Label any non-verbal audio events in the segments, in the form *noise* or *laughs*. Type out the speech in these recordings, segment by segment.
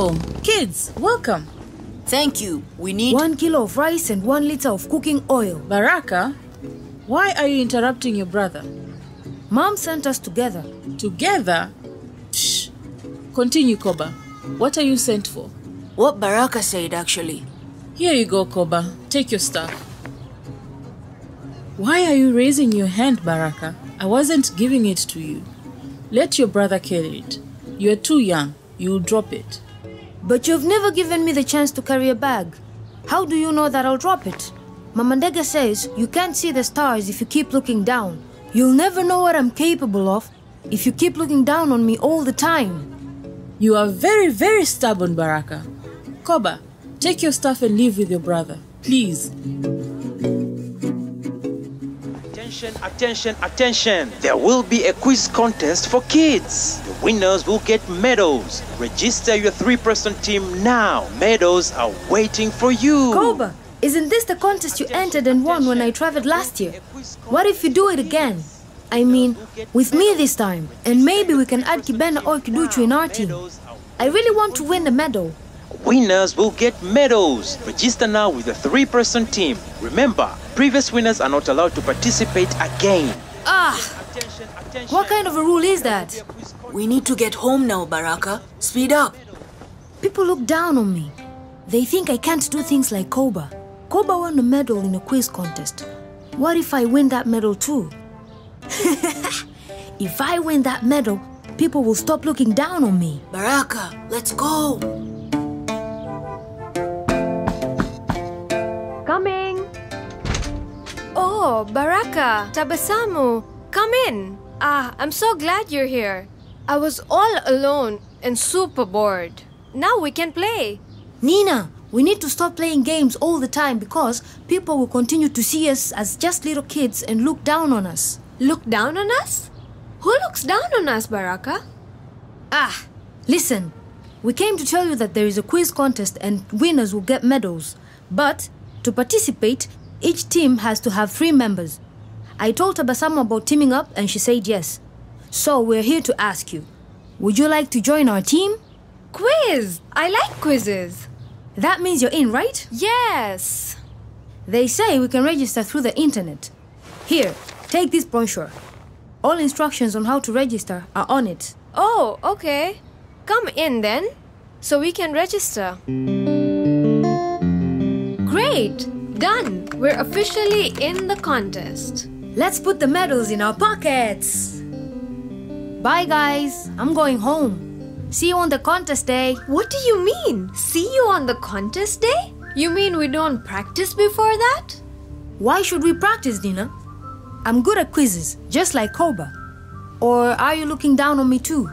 Kids, welcome. Thank you. We need. One kilo of rice and one liter of cooking oil. Baraka, why are you interrupting your brother? Mom sent us together. Together? Shh. Continue, Koba. What are you sent for? What Baraka said, actually. Here you go, Koba. Take your stuff. Why are you raising your hand, Baraka? I wasn't giving it to you. Let your brother carry it. You're too young. You'll drop it. But you've never given me the chance to carry a bag. How do you know that I'll drop it? Mamandega says you can't see the stars if you keep looking down. You'll never know what I'm capable of if you keep looking down on me all the time. You are very, very stubborn, Baraka. Koba, take your stuff and leave with your brother. Please. Attention, attention, attention! There will be a quiz contest for kids. The winners will get medals. Register your three person team now. Medals are waiting for you. Koba, isn't this the contest you entered and won when I traveled last year? What if you do it again? I mean, with me this time, and maybe we can add Kibena or Kiduchu in our team. I really want to win the medal. Winners will get medals. Register now with the three person team. Remember, previous winners are not allowed to participate again. Ah, Attention, attention. what kind of a rule is that? We need to get home now, Baraka. Speed up. People look down on me. They think I can't do things like Koba. Koba won a medal in a quiz contest. What if I win that medal too? *laughs* if I win that medal, people will stop looking down on me. Baraka, let's go. Oh, Baraka, Tabasamu, come in. Ah, I'm so glad you're here. I was all alone and super bored. Now we can play. Nina, we need to stop playing games all the time because people will continue to see us as just little kids and look down on us. Look down on us? Who looks down on us, Baraka? Ah, listen. We came to tell you that there is a quiz contest and winners will get medals. But to participate, each team has to have three members. I told Tabasamu about teaming up and she said yes. So we're here to ask you Would you like to join our team? Quiz! I like quizzes. That means you're in, right? Yes. They say we can register through the internet. Here, take this brochure. All instructions on how to register are on it. Oh, okay. Come in then, so we can register. Great! Done! We're officially in the contest. Let's put the medals in our pockets. Bye, guys. I'm going home. See you on the contest day. What do you mean? See you on the contest day? You mean we don't practice before that? Why should we practice, Dina? I'm good at quizzes, just like Koba. Or are you looking down on me too?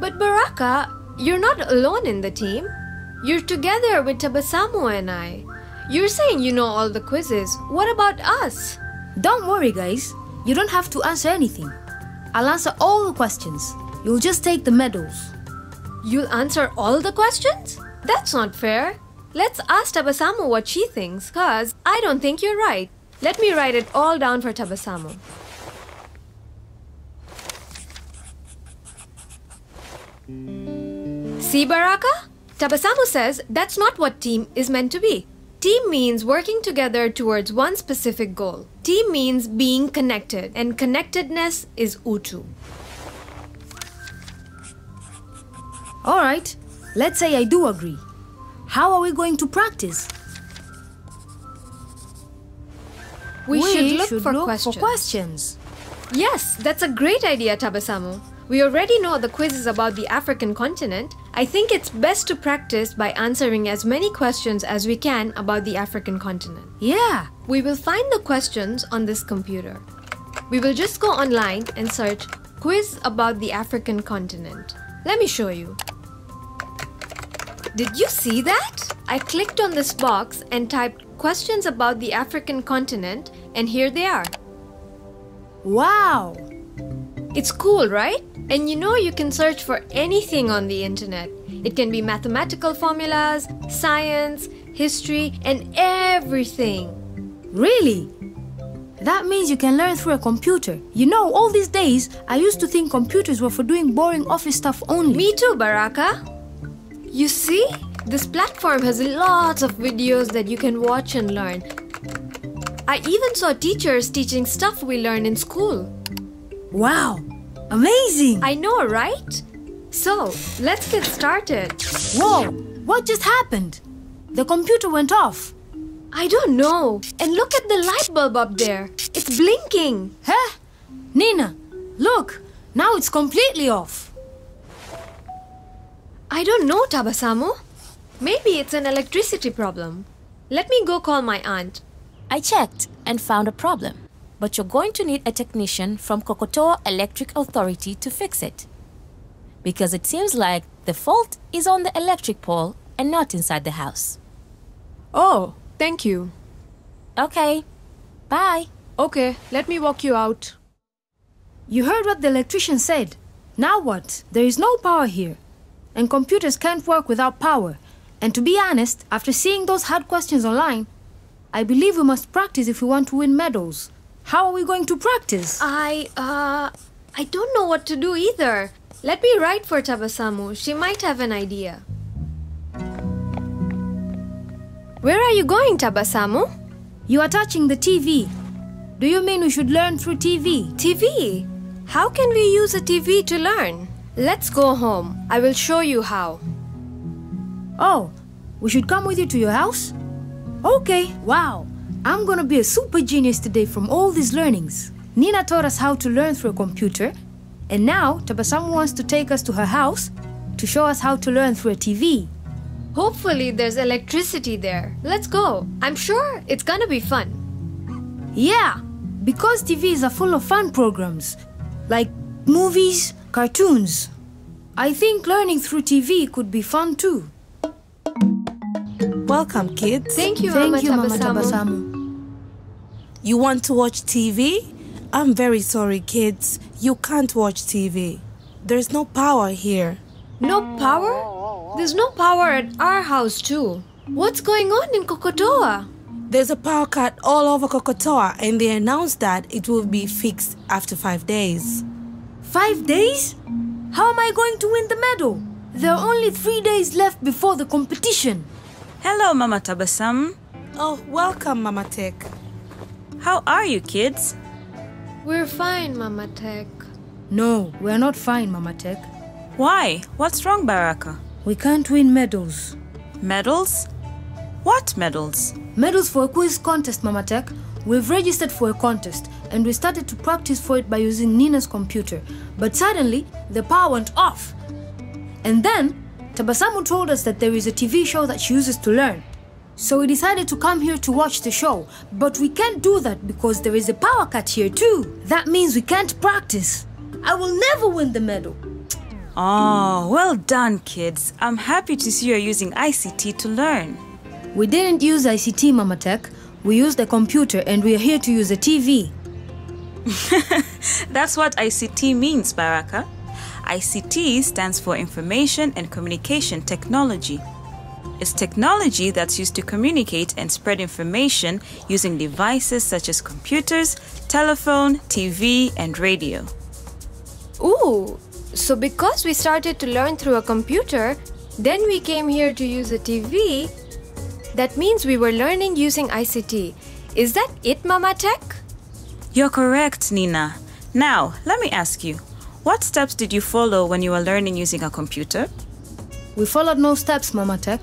But Baraka, you're not alone in the team. You're together with Tabasamu and I. You're saying you know all the quizzes. What about us? Don't worry, guys. You don't have to answer anything. I'll answer all the questions. You'll just take the medals. You'll answer all the questions? That's not fair. Let's ask Tabasamu what she thinks, cause I don't think you're right. Let me write it all down for Tabasamu. See, Baraka? Tabasamu says that's not what team is meant to be. Team means working together towards one specific goal. Team means being connected, and connectedness is Utu. All right, let's say I do agree. How are we going to practice? We, should look, for, look questions. for questions. Yes, that's a great idea, Tabasamu. We already know the quiz is about the African continent. I think it's best to practice by answering as many questions as we can about the African continent. Yeah, We will find the questions on this computer. We will just go online and search quiz about the African continent. Let me show you. Did you see that? I clicked on this box and typed questions about the African continent, and here they are. wow. It's cool, right? And you know you can search for anything on the internet. It can be mathematical formulas, science, history, and everything. Really? That means you can learn through a computer. You know, all these days, I used to think computers were for doing boring office stuff only. Me too, Baraka. You see? This platform has lots of videos that you can watch and learn. I even saw teachers teaching stuff we learn in school. Wow! Amazing! I know, right? So, let's get started. Whoa! What just happened? The computer went off. I don't know. And look at the light bulb up there. It's blinking. Huh? Nina, look! Now it's completely off. I don't know, Tabasamu. Maybe it's an electricity problem. Let me go call my aunt. I checked and found a problem, but you're going to need a technician from Kokotoa Electric Authority to fix it. Because it seems like the fault is on the electric pole and not inside the house. Oh, thank you. Okay, bye. Okay, let me walk you out. You heard what the electrician said. Now what? There is no power here. And computers can't work without power. And to be honest, after seeing those hard questions online, I believe we must practice if we want to win medals. How are we going to practice? I, uh, I don't know what to do either. Let me write for Tabasamu. She might have an idea. Where are you going, Tabasamu? You are touching the TV. Do you mean we should learn through TV? TV. How can we use a TV to learn? Let's go home. I will show you how. Oh, we should come with you to your house? Okay, wow. I'm gonna be a super genius today from all these learnings. Nina taught us how to learn through a computer, and now Tabasamu wants to take us to her house to show us how to learn through a TV. Hopefully, there's electricity there. Let's go. I'm sure it's gonna be fun. Yeah, because TVs are full of fun programs, like movies, cartoons. I think learning through TV could be fun too. Welcome, kids. Thank you, Thank Mama you, Mama Tabasamu. Tabasamu. You want to watch TV? I'm very sorry, kids. You can't watch TV. There's no power here. No power? There's no power at our house, too. What's going on in Kokotoa? There's a power cut all over Kokotoa, and they announced that it will be fixed after five days. Five days? How am I going to win the medal? There are only three days left before the competition. Hello, Mama Tabasamu. Oh, welcome, Mama Tech. How are you, kids? We're fine, Mama Tech. No, we're not fine, Mama Tech. Why? What's wrong, Baraka? We can't win medals. Medals? What medals? Medals for a quiz contest, Mama Tech. We've registered for a contest and we started to practice for it by using Nina's computer. But suddenly, the power went off. And then, Tabasamu told us that there is a TV show that she uses to learn. So we decided to come here to watch the show. But we can't do that because there is a power cut here too. That means we can't practice. I will never win the medal. Oh, well done, kids. I'm happy to see you're using ICT to learn. We didn't use ICT, Mama Tech. We used a computer and we are here to use a TV. *laughs* That's what ICT means, Baraka. ICT stands for Information and Communication Technology. It's technology that's used to communicate and spread information using devices such as computers, telephone, TV, and radio. Ooh, so because we started to learn through a computer, then we came here to use a TV, that means we were learning using ICT. Is that it, Mama Tech? You're correct, Nina. Now, let me ask you what steps did you follow when you were learning using a computer? We followed no steps, Mama Tech.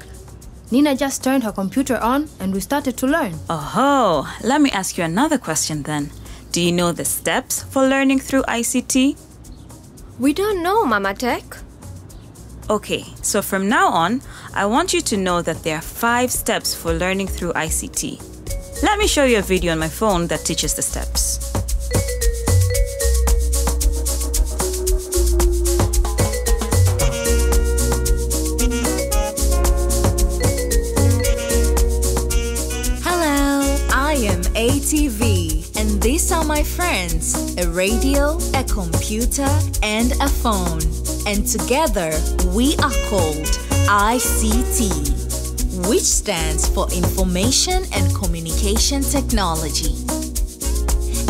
Nina just turned her computer on and we started to learn. Oh, let me ask you another question then. Do you know the steps for learning through ICT? We don't know, Mama Tech. Okay, so from now on, I want you to know that there are five steps for learning through ICT. Let me show you a video on my phone that teaches the steps. Are my friends a radio, a computer, and a phone. And together we are called ICT, which stands for Information and Communication Technology.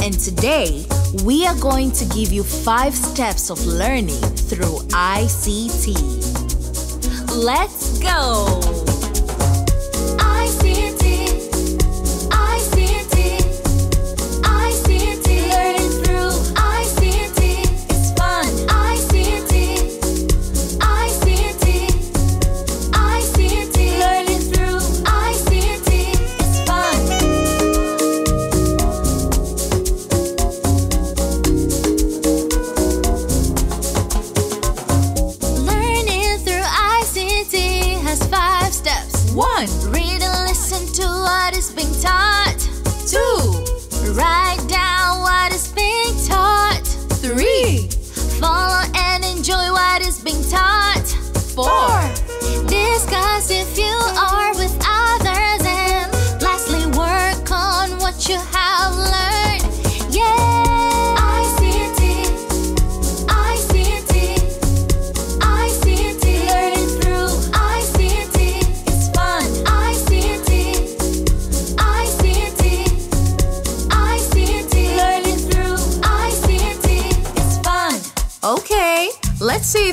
And today we are going to give you five steps of learning through ICT. Let's go!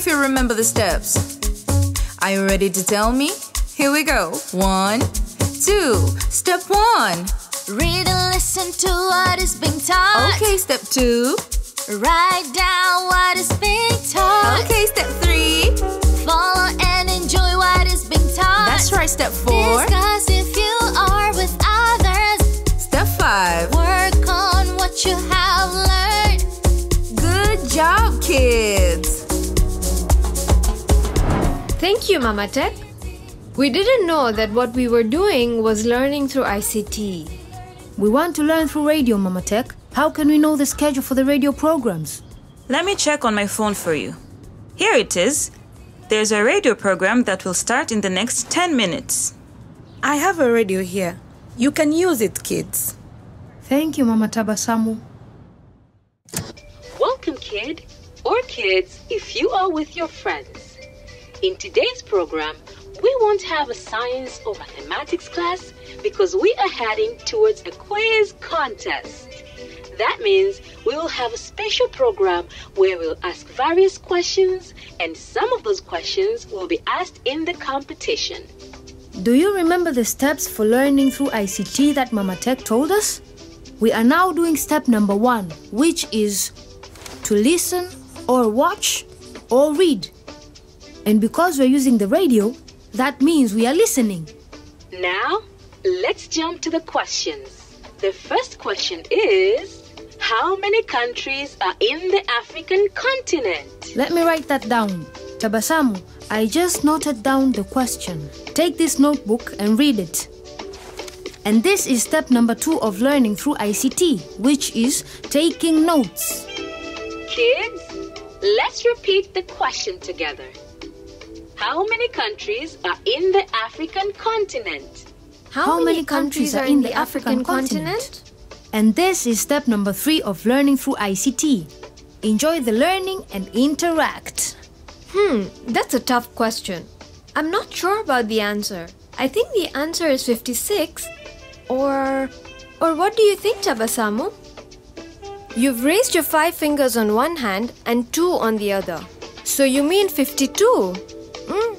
If you remember the steps. Are you ready to tell me? Here we go. One, two. Step one. Read and listen to what is being taught. Okay, step two. Write down what is being taught. Okay, step three. Follow and enjoy what is being taught. That's right, step four. Discuss if you are with others. Step five. Work on what you have learned. Good job, kids. Thank you, Mama Tech. We didn't know that what we were doing was learning through ICT. We want to learn through radio, Mama Tech. How can we know the schedule for the radio programs? Let me check on my phone for you. Here it is. There's a radio program that will start in the next 10 minutes. I have a radio here. You can use it, kids. Thank you, Mama Tabasamu. Welcome, kid, or kids, if you are with your friends. In today's program, we won't have a science or mathematics class because we are heading towards a quiz contest. That means we will have a special program where we'll ask various questions, and some of those questions will be asked in the competition. Do you remember the steps for learning through ICT that Mama Tech told us? We are now doing step number one, which is to listen or watch or read. And because we're using the radio, that means we are listening. Now, let's jump to the questions. The first question is How many countries are in the African continent? Let me write that down. Tabasamu, I just noted down the question. Take this notebook and read it. And this is step number two of learning through ICT, which is taking notes. Kids, let's repeat the question together. How many countries are in the African continent? How, many, countries are in the African continent? And this is step number three of learning through ICT. Enjoy the learning and interact. Hmm, that's a tough question. I'm not sure about the answer. I think the answer is 56 or or what do you think, Tabasamu? You've raised your five fingers on one hand and two on the other. So you mean 52? Hmm.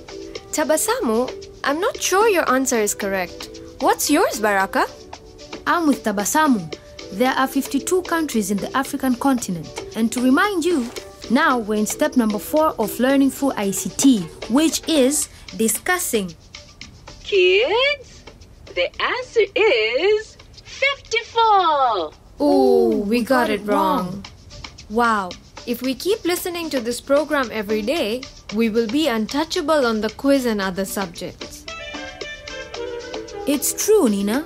Tabasamu, I'm not sure your answer is correct. What's yours, Baraka? I'm with Tabasamu. There are 52 countries in the African continent. And to remind you, now we're in step number four of learning through ICT, which is discussing. Kids, the answer is 54. Ooh, we got it wrong. Wow, if we keep listening to this program every day, we will be untouchable on the quiz and other subjects. It's true, Nina.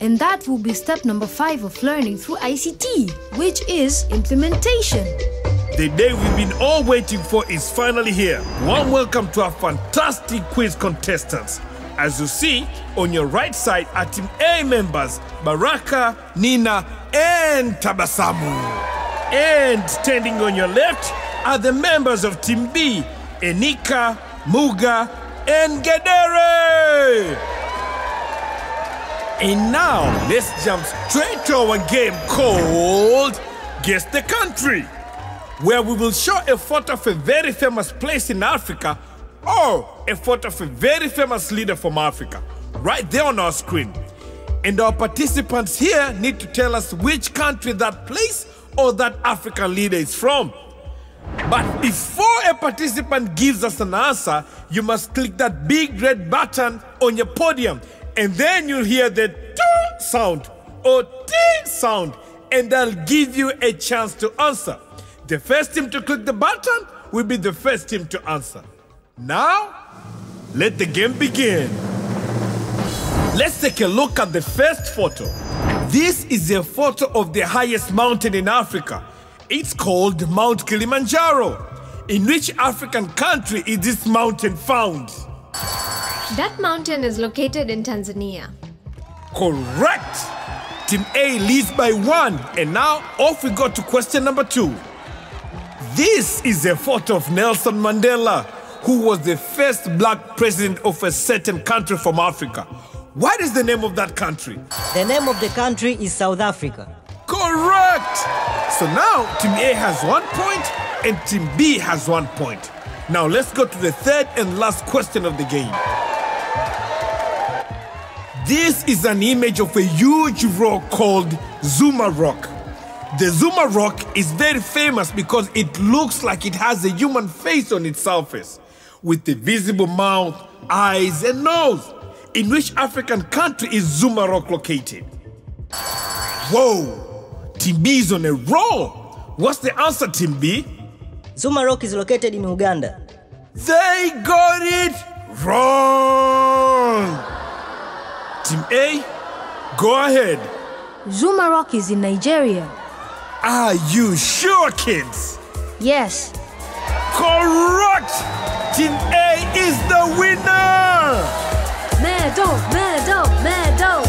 And that will be step number five of learning through ICT, which is implementation. The day we've been all waiting for is finally here. Warm welcome to our fantastic quiz contestants. As you see, on your right side are Team A members Baraka, Nina, and Tabasamu. And standing on your left are the members of Team B Enika, Muga, and Gedere. And now, let's jump straight to our game called Guess the Country, where we will show a photo of a very famous place in Africa Oh, a photo of a very famous leader from Africa, right there on our screen. And our participants here need to tell us which country that place or that African leader is from. But before a participant gives us an answer, you must click that big red button on your podium, and then you'll hear the toot sound or ting sound, and that'll give you a chance to answer. The first team to click the button will be the first team to answer. Now, let the game begin. Let's take a look at the first photo. This is a photo of the highest mountain in Africa. It's called Mount Kilimanjaro. In which African country is this mountain found? That mountain is located in Tanzania. Correct! Team A leads by one, and now off we go to question number two. This is a photo of Nelson Mandela, who was the first black president of a certain country from Africa. What is the name of that country? The name of the country is South Africa. So now Team A has one point and Team B has one point. Now let's go to the third and last question of the game. This is an image of a huge rock called Zuma Rock. The Zuma Rock is very famous because it looks like it has a human face on its surface, with a visible mouth, eyes, and nose. In which African country is Zuma Rock located? Whoa! Team B is on a roll. What's the answer, Team B? Zuma Rock is located in Uganda. They got it wrong. Team A, go ahead. Zuma Rock is in Nigeria. Are you sure, kids? Yes. Correct! Team A is the winner! Medal, medal, medal!